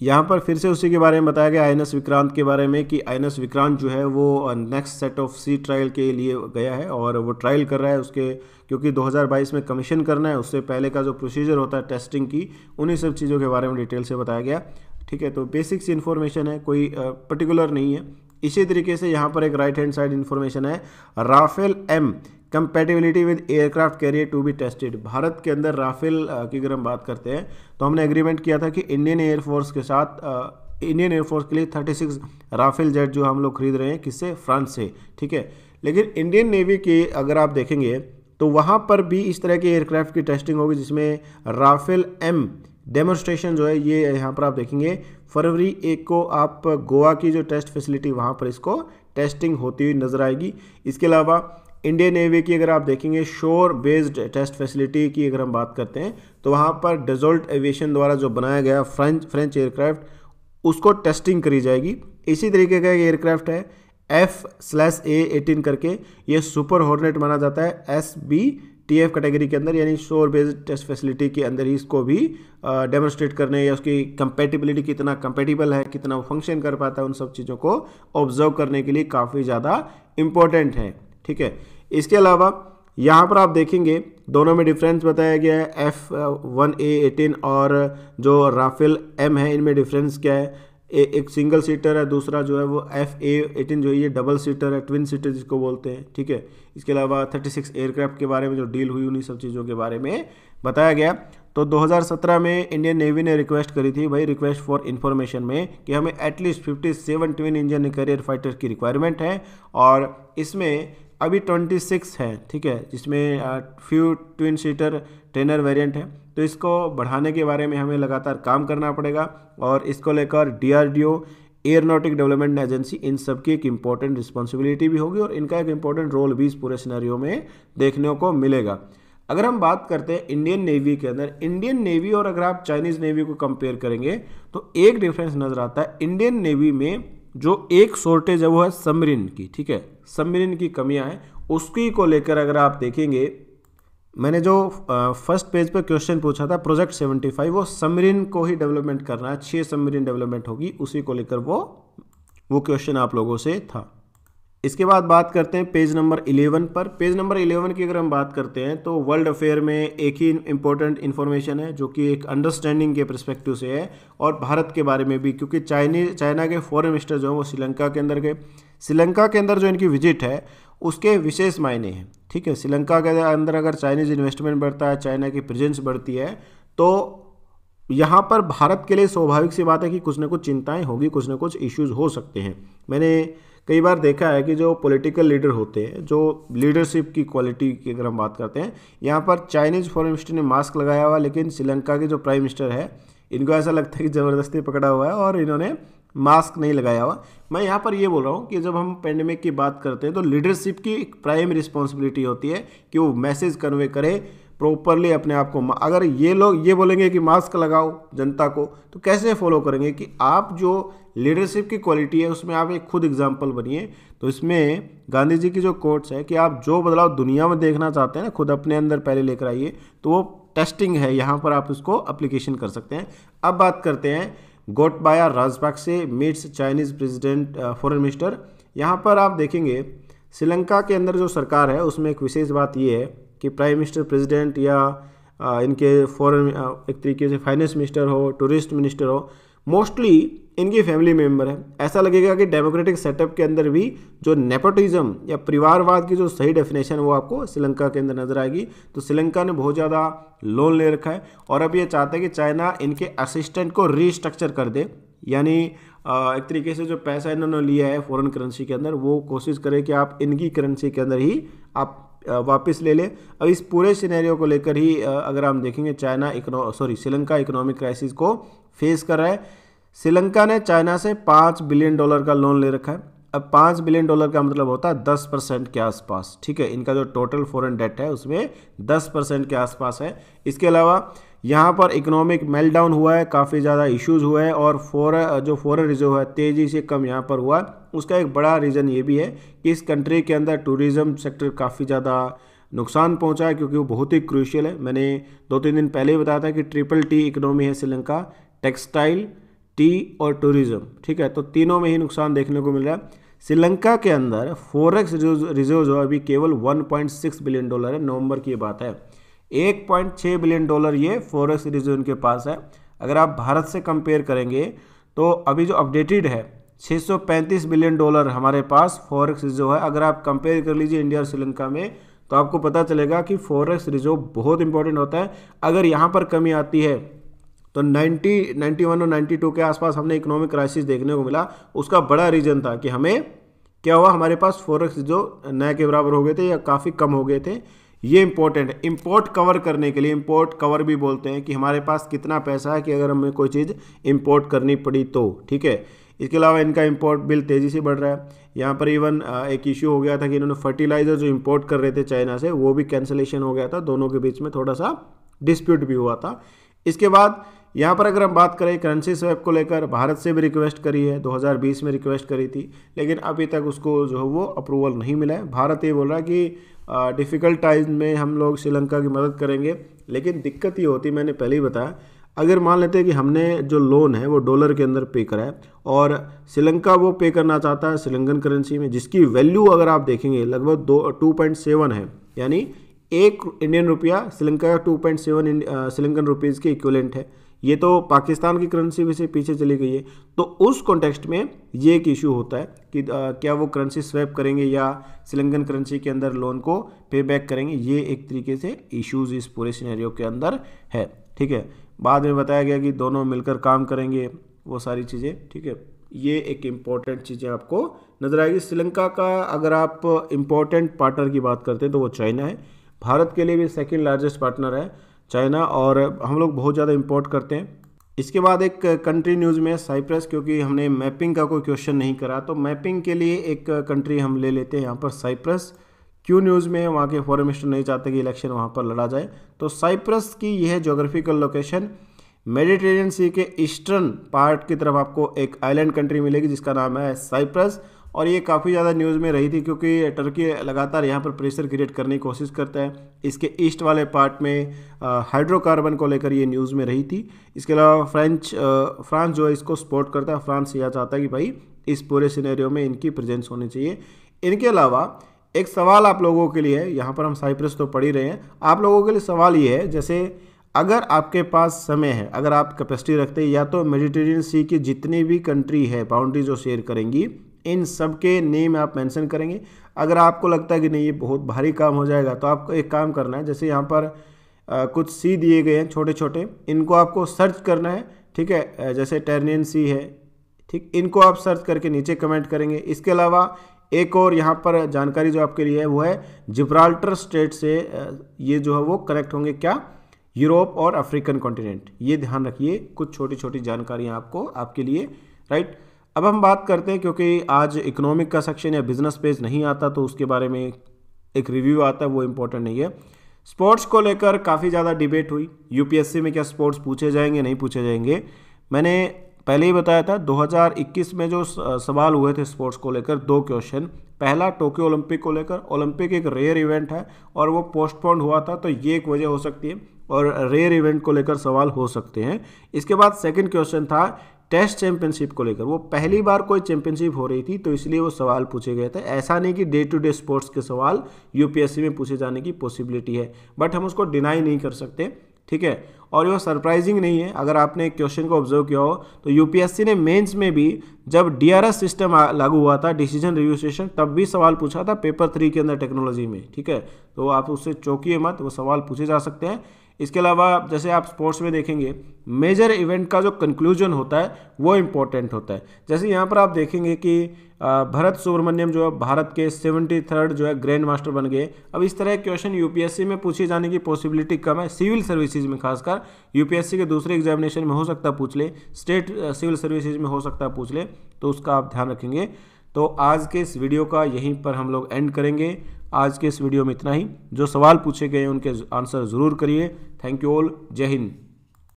यहाँ पर फिर से उसी के बारे में बताया गया आईएनएस विक्रांत के बारे में कि आईएनएस विक्रांत जो है वो next set of sea trial के लिए गया है और वो ट्रायल कर रहा है उसके, क्योंकि 2022 में कमीशन करना है, उससे पहले का जो प्रोसीजर होता है टेस्टिंग की, उन्हीं सब चीज़ों के बारे में डिटेल से बताया गया। ठीक है तो बेसिक्स इन्फॉर्मेशन है, कोई पर्टिकुलर नहीं है। इसी तरीके से यहाँ पर एक राइट हैंड साइड इन्फॉर्मेशन है। Rafale M compatibility with aircraft carrier to be tested Bharat के अंदर राफेल की अगर हम बात करते हैं तो हमने एग्रीमेंट किया था कि इंडियन एयरफोर्स के साथ इंडियन एयरफोर्स के लिए 36 राफेल जेट जो हम लोग खरीद रहे हैं, किससे? फ्रांस से, ठीक है? लेकिन इंडियन नेवी की अगर आप देखेंगे तो वहाँ पर भी इस तरह के एयरक्राफ्ट की टेस्टिंग होगी, जिसमें राफेल एम डेमोस्ट्रेशन जो है, ये यहाँ पर आप देखेंगे। फरवरी एक को आप गोवा की जो टेस्ट फैसिलिटी वहाँ पर इसको टेस्टिंग होती हुई नज़र आएगी। इसके अलावा इंडियन नेवी की अगर आप देखेंगे शोर बेस्ड टेस्ट फैसिलिटी की अगर हम बात करते हैं तो वहाँ पर डेजोल्ट एविएशन द्वारा जो बनाया गया फ्रेंच फ्रेंच एयरक्राफ्ट उसको टेस्टिंग करी जाएगी। इसी तरीके का एयरक्राफ्ट है एफ़ स्लैस ए एटीन करके, ये सुपर हॉर्नेट माना जाता है S B T F category के अंदर, यानी शोर बेस्ड टेस्ट फैसिलिटी के अंदर ही इसको भी डेमोन्स्ट्रेट करने या उसकी कंपेटिबिलिटी कितना कंपेटिबल है, कितना वो फ़ंक्शन कर पाता है, उन सब चीज़ों को ऑब्ज़र्व करने के लिए काफ़ी ज़्यादा इम्पोर्टेंट है, ठीक है? इसके अलावा, यहाँ पर आप देखेंगे, दोनों में डिफरेंस बताया गया है एफ़ वन ए एटीन और जो राफेल एम है, इनमें डिफरेंस क्या है? ए, एक सिंगल सीटर है दूसरा जो है वो एफ़ ए एटीन जो है ये डबल सीटर है ट्विन सीटर जिसको बोलते हैं ठीक है? इसके अलावा 36 एयरक्राफ्ट के बारे में जो डील हुई उन्हीं सब चीज़ों के बारे में बताया गया। तो 2017 में इंडियन नेवी ने रिक्वेस्ट करी थी भाई रिक्वेस्ट फॉर इन्फॉर्मेशन में कि हमें at least 57 twin engine carrier fighter की रिक्वायरमेंट है और इसमें अभी 26 है, ठीक है, जिसमें few twin seater trainer variant है। तो इसको बढ़ाने के बारे में हमें लगातार काम करना पड़ेगा और इसको लेकर डीआरडीओ एयरनॉटिक डेवलपमेंट एजेंसी इन सब की एक इंपॉर्टेंट रिस्पॉन्सिबिलिटी भी होगी और इनका एक इंपॉर्टेंट रोल भी इस पूरे सिनेरियो में देखने को मिलेगा। अगर हम बात करते हैं इंडियन नेवी के अंदर इंडियन नेवी और अगर आप चाइनीज़ नेवी को कंपेयर करेंगे तो एक डिफरेंस नज़र आता है। इंडियन नेवी में जो एक शॉर्टेज है, वो है सबमरीन की, ठीक है? सबमरीन की कमियाँ हैं। उसकी को लेकर अगर आप देखेंगे, मैंने जो फ़र्स्ट पेज पर क्वेश्चन पूछा था प्रोजेक्ट 75 वो सबमरीन को ही डेवलपमेंट करना है। छः सबमरीन डेवलपमेंट होगी, उसी को लेकर वो वो क्वेश्चन आप लोगों से था। इसके बाद बात करते हैं पेज नंबर 11 पर। पेज नंबर 11 की अगर हम बात करते हैं तो वर्ल्ड अफेयर में एक ही इंपॉर्टेंट इन्फॉर्मेशन है, जो कि एक अंडरस्टैंडिंग के परस्पेक्टिव से है, और भारत के बारे में भी, क्योंकि चाइनीज़ चाइना के फॉरेन मिनिस्टर जो हैं, वो श्रीलंका के अंदर गए। श्रीलंका के अंदर जो इनकी विज़िट है, उसके विशेष मायने हैं, ठीक है? श्रीलंका के अंदर अगर चाइनीज़ इन्वेस्टमेंट बढ़ता है चाइना की प्रेजेंस बढ़ती है तो यहाँ पर भारत के लिए स्वाभाविक सी बात है कि कुछ ना कुछ चिंताएँ होगी, कुछ ना कुछ इश्यूज़ हो सकते हैं। मैंने कई बार देखा है कि जो पॉलिटिकल लीडर होते हैं, जो लीडरशिप की क्वालिटी की अगर हम बात करते हैं, यहाँ पर चाइनीज़ फॉरेन मिनिस्टर ने मास्क लगाया हुआ, लेकिन श्रीलंका के जो प्राइम मिनिस्टर है, इनको ऐसा लगता है कि ज़बरदस्ती पकड़ा हुआ है और इन्होंने मास्क नहीं लगाया हुआ। मैं यहाँ पर ये बोल रहा हूँ कि जब हम पेंडेमिक की बात करते हैं तो लीडरशिप की एक प्राइम रिस्पॉन्सिबिलिटी होती है कि वो मैसेज कन्वे करे प्रॉपरली अपने आप को अगर ये लोग ये बोलेंगे कि मास्क लगाओ जनता को तो कैसे फॉलो करेंगे कि आप जो लीडरशिप की क्वालिटी है, उसमें आप एक खुद एग्ज़ाम्पल बनिए। तो इसमें गांधी जी की जो कोट्स है कि आप जो बदलाव दुनिया में देखना चाहते हैं ना, खुद अपने अंदर पहले लेकर आइए तो वो टेस्टिंग है, यहाँ पर आप उसको अप्लीकेशन कर सकते हैं। अब बात करते हैं Gotabaya Rajapaksa meets Chinese president foreign minister यहाँ पर आप देखेंगे, श्रीलंका के अंदर जो सरकार है, उसमें एक विशेष बात ये है कि प्राइम मिनिस्टर प्रेसिडेंट या आ, इनके फॉरेन एक तरीके से फाइनेंस मिनिस्टर हो टूरिस्ट मिनिस्टर हो मोस्टली इनकी फैमिली मेंबर है। ऐसा लगेगा कि डेमोक्रेटिक सेटअप के अंदर भी जो नेपोटिज्म या परिवारवाद की जो सही डेफिनेशन है वो आपको श्रीलंका के अंदर नज़र आएगी। तो श्रीलंका ने बहुत ज़्यादा लोन ले रखा है और अब ये चाहते हैं कि चाइना इनके असिस्टेंट को रीस्ट्रक्चर कर दे। यानी एक तरीके से जो पैसा इन्होंने लिया है फॉरेन करेंसी के अंदर वो कोशिश करें कि आप इनकी करेंसी के अंदर ही आप वापस ले ले। अब इस पूरे सिनेरियो को लेकर ही अगर हम देखेंगे, China econo sorry Sri Lanka economic crisis को फेस कर रहा है। श्रीलंका ने चाइना से पाँच बिलियन डॉलर का लोन ले रखा है। अब पाँच बिलियन डॉलर का मतलब होता है दस परसेंट के आसपास, ठीक है? इनका जो टोटल फॉरेन डेट है, उसमें दस परसेंट के आसपास है। इसके अलावा यहाँ पर इकोनॉमिक मेल्टडाउन हुआ है, काफ़ी ज़्यादा इश्यूज़ हुए हैं और फॉरन जो फॉरन रिज़र्व है, तेज़ी से कम यहाँ पर हुआ। उसका एक बड़ा रीज़न ये भी है कि इस कंट्री के अंदर टूरिज़्म सेक्टर काफ़ी ज़्यादा नुकसान पहुँचा है क्योंकि वो बहुत ही क्रूशियल है। मैंने दो तीन दिन पहले ही बताया था कि ट्रिपल टी इकोनॉमी है श्रीलंका टेक्सटाइल टी और टूरिज़्म ठीक है? तो तीनों में ही नुकसान देखने को मिल रहा है। श्रीलंका के अंदर फोरेक्स रिज़र्व जो अभी केवल 1.6 बिलियन डॉलर है। नवंबर की बात है। 1.6 बिलियन डॉलर ये फॉरेक्स रिज़र्व इनके पास है। अगर आप भारत से कंपेयर करेंगे तो अभी जो अपडेटेड है 635 बिलियन डॉलर हमारे पास फॉरेक्स रिज़र्व है। अगर आप कंपेयर कर लीजिए इंडिया और श्रीलंका में तो आपको पता चलेगा कि फॉरेक्स रिज़र्व बहुत इंपॉर्टेंट होता है। अगर यहाँ पर कमी आती है तो 90 91 और 92 के आसपास हमने इकोनॉमिक क्राइसिस देखने को मिला। उसका बड़ा रीजन था कि हमें, क्या हुआ, हमारे पास फॉरेक्स जो नए के बराबर हो गए थे या काफ़ी कम हो गए थे। ये इंपॉर्टेंट है। इम्पोर्ट कवर करने के लिए इम्पोर्ट कवर भी बोलते हैं कि हमारे पास कितना पैसा है कि अगर हमें कोई चीज़ इम्पोर्ट करनी पड़ी तो ठीक है? इसके अलावा इनका इम्पोर्ट बिल तेज़ी से बढ़ रहा है। यहाँ पर इवन एक इश्यू हो गया था कि इन्होंने फर्टिलाइज़र जो इम्पोर्ट कर रहे थे चाइना से, वो भी कैंसलेशन हो गया था। दोनों के बीच में थोड़ा सा डिस्प्यूट भी हुआ था। इसके बाद यहाँ पर अगर हम बात करें करेंसी स्वैप को लेकर, भारत से भी रिक्वेस्ट करी है। 2020 में रिक्वेस्ट करी थी। लेकिन अभी तक उसको जो है वो अप्रूवल नहीं मिला है। भारत ये बोल रहा है कि डिफ़िकल्ट टाइम में हम लोग श्रीलंका की मदद करेंगे। लेकिन दिक्कत ये होती, मैंने पहले ही बताया, अगर मान लेते हैं कि हमने जो लोन है, वो डॉलर के अंदर पे करा है, और श्रीलंका वो पे करना चाहता है श्रीलंकन करेंसी में, जिसकी वैल्यू अगर आप देखेंगे, लगभग दो टू पॉइंट सेवन है, यानी एक इंडियन रुपया, श्रीलंका का two point seven Sri Lankan rupees के इक्वलेंट है। ये तो पाकिस्तान की करेंसी भी से पीछे चली गई है। तो उस कॉन्टेक्स्ट में ये एक इशू होता है कि आ, क्या वो करेंसी स्वैप करेंगे या श्रीलंकन करेंसी के अंदर लोन को पे बैक करेंगे ये एक तरीके से इश्यूज़ इस पूरे सिनेरियो के अंदर है ठीक है? बाद में बताया गया कि दोनों मिलकर काम करेंगे वो सारी चीज़ें ठीक है? ये एक इंपॉर्टेंट चीज़ें आपको नज़र आएगी। श्रीलंका का अगर आप इंपॉर्टेंट पार्टनर की बात करते हैं तो वो चाइना है। भारत के लिए भी सेकेंड लार्जेस्ट पार्टनर है। चाइना और हम लोग बहुत ज़्यादा इम्पोर्ट करते हैं। इसके बाद एक कंट्री न्यूज़ में साइप्रस क्योंकि हमने मैपिंग का कोई क्वेश्चन नहीं करा। तो मैपिंग के लिए एक कंट्री हम ले लेते हैं, यहाँ पर साइप्रस क्यों न्यूज़ में वहाँ के फॉरेन मिनिस्टर नहीं चाहते कि इलेक्शन वहाँ पर लड़ा जाए। तो साइप्रस की यह जोग्राफिकल लोकेशन मेडिटेरियन सी के ईस्टर्न पार्ट की तरफ़ आपको एक आइलैंड कंट्री मिलेगी, जिसका नाम है साइप्रस और ये काफ़ी ज़्यादा न्यूज़ में रही थी क्योंकि टर्की लगातार यहाँ पर प्रेशर क्रिएट करने की कोशिश करता है। इसके ईस्ट वाले पार्ट में हाइड्रोकार्बन को लेकर ये न्यूज़ में रही थी। इसके अलावा फ्रेंच फ्रांस जो है इसको सपोर्ट करता है। फ्रांस यह चाहता है कि भाई इस पूरे सिनेरियो में इनकी प्रेजेंस होनी चाहिए। इनके अलावा एक सवाल आप लोगों के लिए है, यहाँ पर हम साइप्रस तो पढ़ ही रहे हैं। आप लोगों के लिए सवाल ये है, जैसे अगर आपके पास समय है, अगर आप कैपेसिटी रखते हैं, या तो मेडिटेरियन सी की जितनी भी कंट्री है बाउंड्री जो शेयर करेंगी इन सब के नेम आप मेंशन करेंगे। अगर आपको लगता है कि नहीं ये बहुत भारी काम हो जाएगा तो आपको एक काम करना है जैसे यहाँ पर आ, कुछ सी दिए गए हैं छोटे छोटे इनको आपको सर्च करना है ठीक है? जैसे टेरनियन सी है ठीक? इनको आप सर्च करके नीचे कमेंट करेंगे। इसके अलावा एक और यहाँ पर जानकारी जो आपके लिए है वो है जिब्राल्टर स्टेट से ये जो है वो कनेक्ट होंगे क्या? यूरोप और अफ्रीकन कॉन्टिनेंट ये ध्यान रखिए कुछ छोटी छोटी जानकारियाँ आपको आपके लिए राइट अब हम बात करते हैं क्योंकि आज इकोनॉमिक का सेक्शन या बिज़नेस पेज नहीं आता तो उसके बारे में एक रिव्यू आता है, वो इम्पोर्टेंट नहीं है। स्पोर्ट्स को लेकर काफ़ी ज़्यादा डिबेट हुई। यूपीएससी में क्या स्पोर्ट्स पूछे जाएँगे, नहीं पूछे जाएँगे? मैंने पहले ही बताया था 2021 में जो सवाल हुए थे स्पोर्ट्स को लेकर, दो क्वेश्चन पहला टोक्यो ओलंपिक को लेकर। ओलंपिक एक रेयर इवेंट है और वो पोस्टपोन्ड हुआ था तो ये एक वजह हो सकती है और रेयर इवेंट को लेकर सवाल हो सकते हैं। इसके बाद सेकंड क्वेश्चन था टेस्ट चैंपियनशिप को लेकर। वो पहली बार कोई चैंपियनशिप हो रही थी तो इसलिए वो सवाल पूछे गए थे। ऐसा नहीं कि डे टू डे स्पोर्ट्स के सवाल यूपीएससी में पूछे जाने की पॉसिबिलिटी है, बट हम उसको डिनाई नहीं कर सकते, ठीक है? और ये सरप्राइजिंग नहीं है। अगर आपने क्वेश्चन को ऑब्ज़र्व किया हो तो यूपीएससी ने मेंस में भी जब डीआरएस सिस्टम लागू हुआ था, डिसीज़न रिव्यू स्टेशन तब भी सवाल पूछा था पेपर थ्री के अंदर टेक्नोलॉजी में, ठीक है? तो आप उससे चौंकिए मत, वो सवाल पूछे जा सकते हैं। इसके अलावा, जैसे आप स्पोर्ट्स में देखेंगे मेजर इवेंट का जो कंक्लूजन होता है, वो इम्पोर्टेंट होता है। जैसे यहाँ पर आप देखेंगे कि भरत सुब्रमण्यम जो है, भारत के सेवेंटी थर्ड जो है ग्रैंड मास्टर बन गए। अब इस तरह के क्वेश्चन यूपीएससी में पूछे जाने की पॉसिबिलिटी कम है। सिविल सर्विसेज़ में खासकर यूपीएससी के दूसरे एग्जामिनेशन में हो सकता पूछ ले। स्टेट सिविल सर्विसेज़ में हो सकता है पूछ ले। तो उसका आप ध्यान रखेंगे। तो आज के इस वीडियो का यहीं पर हम लोग एंड करेंगे। आज के इस वीडियो में इतना ही। जो सवाल पूछे गए उनके आंसर ज़रूर करिए। Thank you all. जय हिंद।